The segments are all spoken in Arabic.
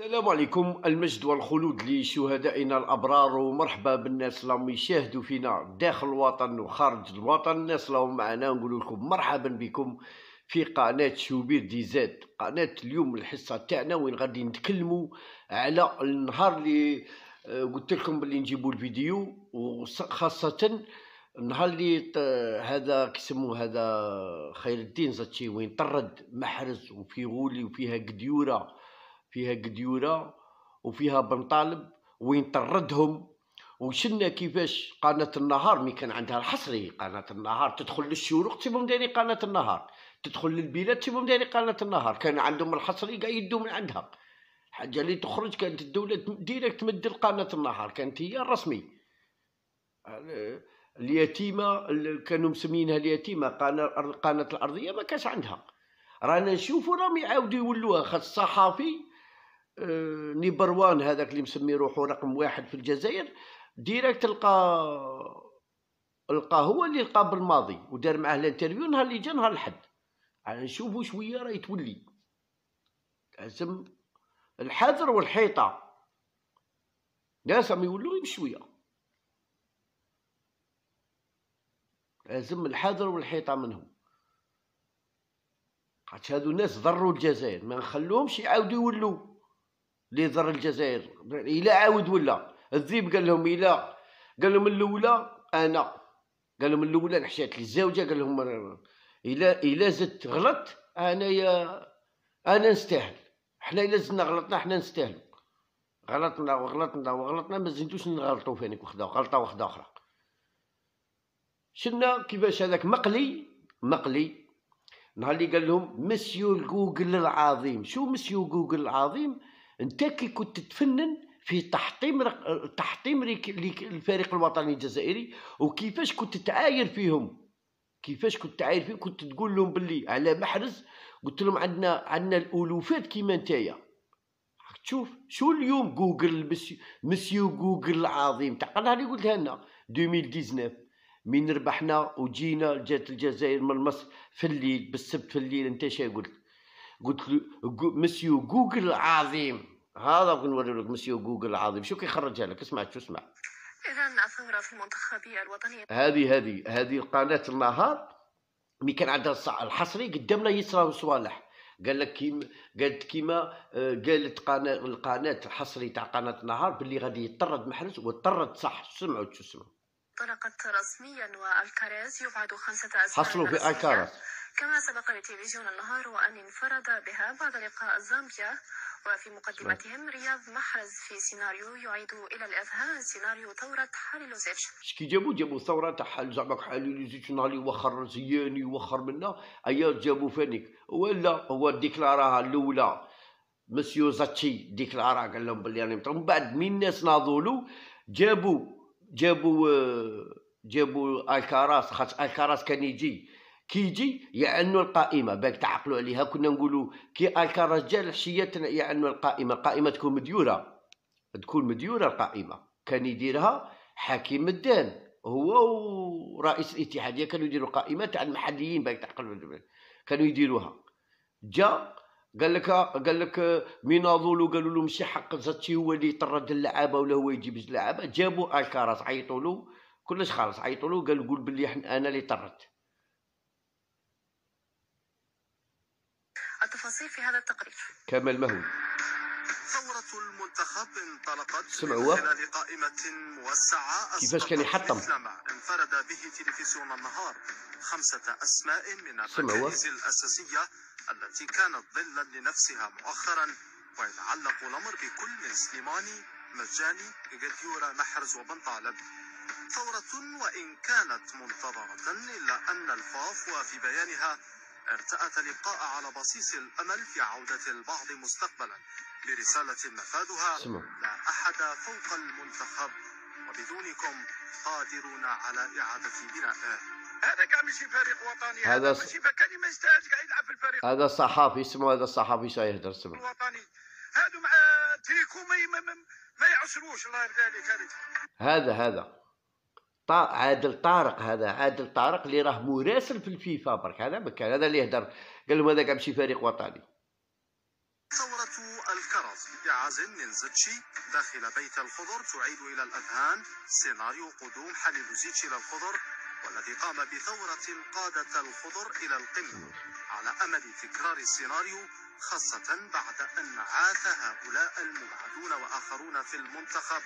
السلام عليكم المجد والخلود لشهدائنا الأبرار ومرحبا بالناس اللي يشاهدوا فينا داخل الوطن وخارج الوطن. الناس اللي معنا نقول لكم مرحبا بكم في قناة شوبير دي زاد. قناة اليوم الحصة تاعنا وين غادي نتكلموا على النهار اللي آه، قلت لكم باللي نجيبوا الفيديو وخاصة النهار اللي هذا كيسموه هذا خير الدين زاتشي وين طرد محرز وفي غولي وفيها قديورة فيها قديورة وفيها بن طالب وين طردهم؟ وشنا كيفاش قناة النهار mais كان عندها الحصري قناة النهار تدخل للشروق تسيبهم دايري قناة النهار تدخل للبلاد تسيبهم دايري قناة النهار كان عندهم الحصري قاعد يدوا من عندها. حاجة اللي تخرج كانت الدولة direct تمد قناة النهار كانت هي الرسمي. اليتيمة كانوا مسمينها اليتيمة قناة الأرضية ما كانش عندها. رانا نشوفوا راهم يعاودوا يولوها خاص الصحافي آه، number هذاك اللي مسمي روحو رقم واحد في الجزائر. direct لقى لقى هو اللي لقى بلماضي ودار معاه ال interview نهار اللي جا نهار الحد يعني نشوفوا شوية راه يتولي لازم الحذر والحيطة. ناس راهم يولوا بشوية. لازم الحذر والحيطة منهم. خاطش هادو ناس ضروا الجزائر ما نخلوهمش يعاودوا يولوا. اللي ضر الجزائر. إلى عاود ولا؟ الذيب قال لهم إلى. قال لهم الأولى أنا. قال لهم الأولى نحشات الزوجة. قال لهم إلى إلى زدت غلط أنا يا أنا نستاهل. حنا إلا زدنا غلطنا حنا نستاهلوا غلطنا وغلطنا وغلطنا ما زيدوش نغلطوا فينك وحده غلطة واحدة أخرى. شنا كيفاش هذاك مقلي مقلي نهار اللي قال لهم مسيو جوجل العظيم. شو مسيو جوجل العظيم؟ انت كي كنت تفنن في تحطيم تحطيم الفريق الوطني الجزائري وكيفاش كنت تعاير فيهم؟ كيفاش كنت تعاير فيهم؟ كنت تقول لهم باللي على محرز قلت لهم عندنا عندنا الالوفات كيما نتايا. تشوف شو اليوم جوجل مسيو, جوجل العظيم؟ تعقلها اللي قلتها لنا 2019 من ربحنا وجينا جات الجزائر من مصر في الليل بالسبت في الليل انت شا قلت. قلت له مسيو جوجل عظيم هذا بنوري لك مسيو جوجل عظيم شو كيخرجها لك؟ اسمع شو اسمع. إذا الثوره في المنتخبيه الوطنيه هذه هذه هذه قناة النهار. mais كان عندها الحصري قدامنا يسرى صوالح قال لك كيما قالت كيما آه، قالت قناه القناة الحصري تاع قناة النهار باللي غادي يطرد محرز وطرد صح سمعوا شو سمعوا انطلقت رسميا والكاراز يبعد خمسة أسفار حصلوا في الكاراز كما سبق لتلفزيون النهار وأن انفرد بها بعد لقاء زامبيا وفي مقدمتهم رياض محرز في سيناريو يعيد إلى الأذهان سيناريو ثورة حاليلوزيتش. كي جابوا جابوا ثورة حال زعما حاليلوزيتش نهار يوخر زياني يوخر منا. أيا جابوا فانيك ولا هو ديكلاراها الأولى. مسيو زاتشي ديكلارا قال لهم بلي راني من بعد من الناس ناضولو جابوا جابوا جابوا الكاراس خاطر الكاراس كان يجي. كي يجي يعنوا القائمة. باك تعقلوا عليها. كنا نقولوا كي الكا رجال حشيه يعنوا القائمة. القائمة تكون مديورة. تكون مديورة القائمة. كان يديرها حكيم مدان هو ورئيس الاتحادية كانوا يديروا قائمه تاع المحليين. باك تعقلوا كانوا يديروها. جا قال لك قال لك مين ناضوا قالوا له ماشي حق زاتشي هو اللي يطرد اللعابة ولا هو يجيب اللعابة. جابوا الكاراس عيطوا له كلش خالص عيطوا له قال قول باللي أنا اللي طردت التفاصيل في هذا التقرير. كمال مهول. ثورة المنتخب انطلقت سمعوا خلال قائمة موسعة كيفاش كان يحطم؟ انفرد به تلفزيون النهار خمسة أسماء من المراكز الأساسية التي كانت ظلا لنفسها مؤخرا ويتعلق الأمر بكل سليماني مجاني قديورة محرز وبن طالب. ثورة وإن كانت منتظرة إلا أن الفاف وفي بيانها ارتأت لقاء على بصيص الأمل في عودة البعض مستقبلا. لرسالة مفادها لا أحد فوق المنتخب وبدونكم قادرون على إعادة بنائه هذا كاع ماشي فريق وطني هذا ماشي فكاني ما يستاهلش كاع يلعب في الفريق. هذا صحافي اسمه هذا صحافي شا يهدر اسمه الوطني. هادو مع تريكو ما ما, ما يعشروش الله يرضي عليك هذا هذا. عادل طارق هذا عادل طارق اللي راه مراسل في الفيفا برك. هذا مكان هذا اللي يهدر. قال لهم هذا كاع ماشي فريق وطني. ثورة كرز بإعاز من زتشي داخل بيت الخضر تعيد إلى الأذهان. سيناريو قدوم حليل زيتشي إلى الخضر. والذي قام بثورة قادة الخضر إلى القمة على أمل تكرار السيناريو خاصة بعد أن عاث هؤلاء المبعدون وآخرون في المنتخب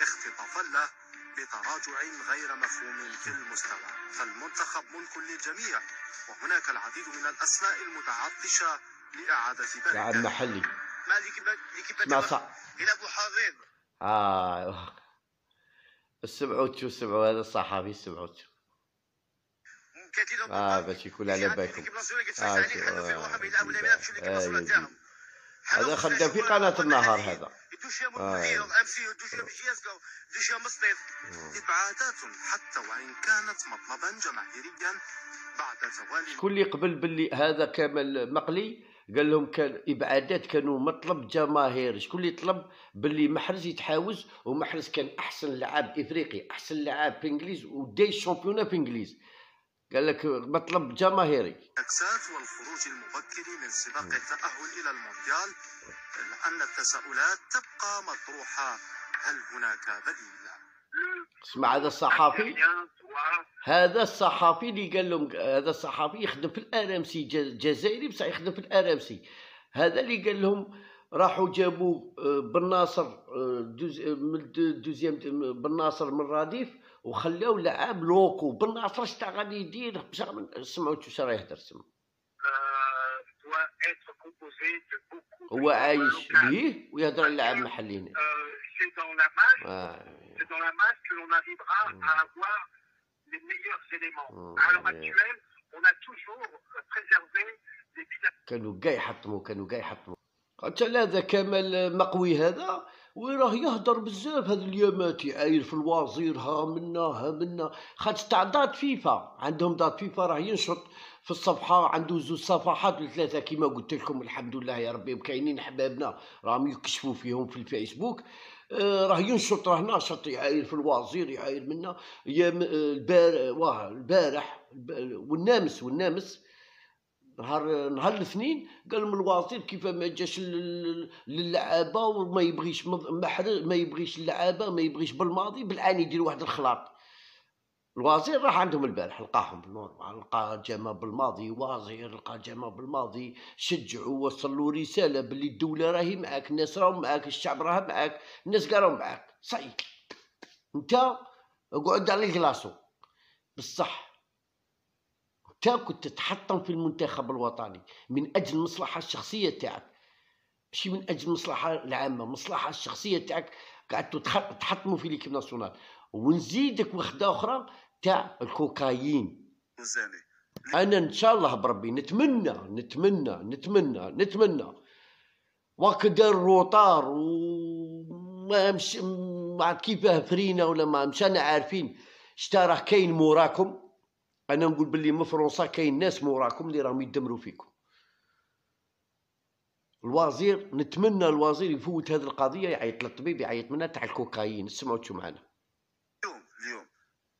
اختطافا له بتراجع غير مفهوم في المستوى. فالمنتخب ملك للجميع وهناك العديد من الأسماء المتعطشة لإعادة يا عم ذلك محلي ما صح إلى أبو حافظ آه. سمعوا شو سمعوا هذا الصحفي سمعوا كثير آه باش يكون على بالكم آه، آه، آه، هذا خدام في قناة النهار هذا. إبعادات حتى وإن كانت مطلبا جماهيريا بعد زوال شكون اللي قبل باللي هذا كامل مقلي قال لهم كان إبعادات كانوا مطلب جماهير. شكون اللي طلب باللي محرز يتحاوز ومحرز كان أحسن لاعب إفريقي أحسن لاعب في إنجليز وداي الشامبيونا في إنجليز. قال لك مطلب جماهيري. الأكسات والخروج المبكر من سباق التأهل إلى المونديال إلا أن التساؤلات تبقى مطروحة. هل هناك بديل؟ اسمع هذا الصحافي هذا الصحافي اللي قال لهم هذا الصحافي يخدم في ال RMC جزائري بصح يخدم في ال RMC. هذا اللي قال لهم راحوا جابوا آه، بن ناصر آه، دوز آه، من deuxième بن ناصر من الرديف وخلاو لعاب locaux بن ناصر اش غادي يدير سمعوا شو راه يهدر سمعوا هو عايش به ويهدر على اللاعب محلي هنا. C'est dans la masse, c'est dans la masse que l'on arrivera Mm. à avoir les meilleurs éléments. Mm, À l'heure yeah. actuelle, on a toujours préservé les bilan- كانوا كاع يحطموا كانوا كاع يحطموا قلت له هذا كمال مقوي هذا؟ وراه يهدر بزاف هذا اليامات يعاير في الوزير ها منا ها منا. خاطر تاع دات فيفا. عندهم دات فيفا راه ينشط في الصفحة عنده زوج صفحات ولا ثلاثة كيما قلت لكم الحمد لله يا ربي كاينين حبابنا راهم يكشفوا فيهم في الفيسبوك. آه، راه ينشط راه ناشط يعاير في الوزير يعاير منا. واه البارح الب- والنامس والنامس. نهار نهار الاثنين قال لهم الوزير كيف ما جاش لل- للعابة وما يبغيش ما يبغيش اللعابة ما يبغيش بالماضي بالعين يدير واحد الخلاط. الوزير راح عندهم البارح لقاهم نورمال لقى جمع بالماضي وزير لقى جمع بالماضي شجعوا وصلوا رسالة باللي الدولة راهي معاك الناس راهم معاك الشعب راه معاك الناس كاع معاك. صعيب انت اقعد على الكلاصو بصح كنت تتحطم في المنتخب الوطني. من أجل المصلحه الشخصية تاعك. ماشي من أجل المصلحه العامة. المصلحه الشخصية تاعك. قعدتوا تحطموا في ليكيب ناسيونال. ونزيدك وحدة أخرى تاع الكوكايين. أنا إن شاء الله بربي نتمنى نتمنى نتمنى نتمنى. وكدار الروطار وما مش ما كيفاه فرينا ولا ما مش أنا عارفين. شتا راه كاين موراكم. أنا نقول باللي من فرنسا كاين ناس موراكم اللي راهم يدمروا فيكم. الوزير نتمنى الوزير يفوت هذه القضية يعيط للطبيب يعيط منها تاع الكوكايين. اسمعوا شو معنا. اليوم اليوم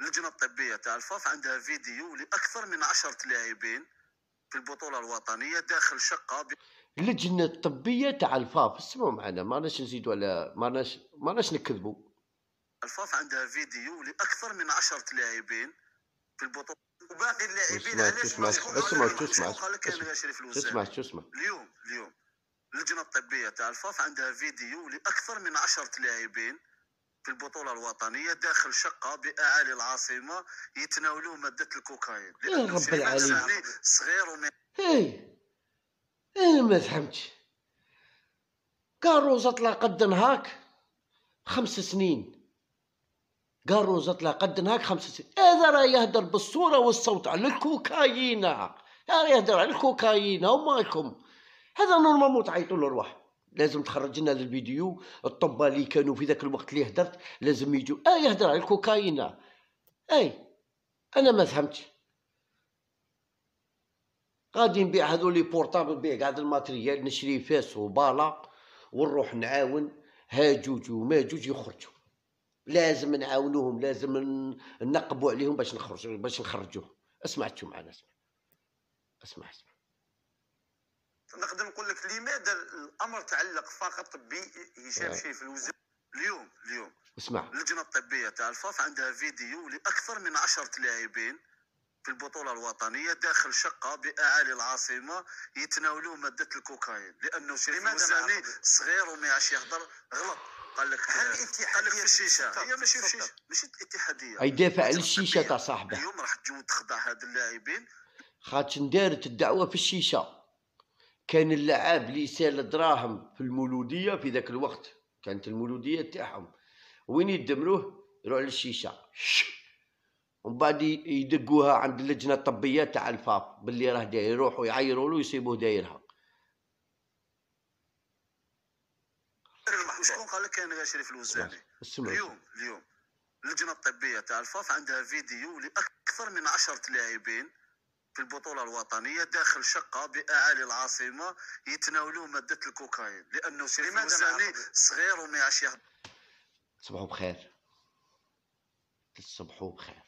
اللجنة الطبية تاع الفاف عندها فيديو لأكثر من عشرة لاعبين في البطولة الوطنية داخل شقة ب- اللجنة الطبية تاع الفاف اسمعوا معنا. ما ناش نزيدوا على ما ناش ما ناش نكذبوا. الفاف عندها فيديو لأكثر من عشرة لاعبين في البطولة. وباقي اللاعبين علاش تسمع، ما اسمع، تسمع، تسمع شو اسمع اليوم اليوم. اللجنة الطبية تاع الفاف عندها فيديو لأكثر من عشرة لاعبين في البطولة الوطنية داخل شقة بأعالي العاصمة يتناولوا مادة الكوكايين. يا رب العالمين. صغير وما هاي أنا ما فهمتش. كاروزة طلع قد نهاك. خمس سنين. كاروزة طلع قد نهاك خمس سنين هذا راه يهدر بالصورة والصوت على الكوكايين راه يهدر على الكوكايين ومالكم. هذا normalement تعيطوا له لازم تخرج لنا الفيديو الطبا اللي كانوا في ذاك الوقت اللي هدرت لازم يجوا. آه يهدر على الكوكايين أي أنا ما فهمتش غادي نبيع هذو les portables نبيع قاع ال matériel نشري فاس وبالا ونروح نعاون هاجوج وماجوج يخرجوا. لازم نعاونوهم لازم نقبوا عليهم باش نخرجوا باش نخرجوهم. اسمع شو معنا اسمع. اسمع اسمع. نقدر نقول لك لماذا الأمر تعلق فقط بهشام آه. شريف الوزير؟ اليوم اليوم. اسمع. اللجنة الطبية تاع الفاف عندها فيديو لأكثر من عشرة لاعبين. في البطولة الوطنية داخل شقة بأعالي العاصمة يتناولوا مادة الكوكايين. لأنه شريف نعم؟ صغير وما يعرفش يهضر غلط. قال لك هل قال لك في الشيشة. هي ماشي في. الشيشة. ماشي الاتحادية. يدافع على الشيشه. تاع صاحبه. اليوم راح تجو تخضع هاد اللاعبين. خاطش ندارت الدعوة في الشيشة. كان اللعاب اللي سال دراهم في المولودية في ذاك الوقت كانت المولودية تاعهم. وين يدمروه؟ يروح للشيشة. ومن بعد يدقوها عند اللجنه الطبيه تاع الفاف باللي راه داير يروحوا يعيروا له يصيبوه دايرها. شكون قال لك غير شريف الوزاني اليوم اليوم. اللجنة الطبية تاع الفاف عندها فيديو لأكثر من عشرة لاعبين في البطولة الوطنية داخل شقة بأعالي العاصمة يتناولوا مادة الكوكايين. لأنه شريف الوزاني نعم؟ صغير وما يعرفش يهضر. تصبحوا بخير. تصبحوا بخير.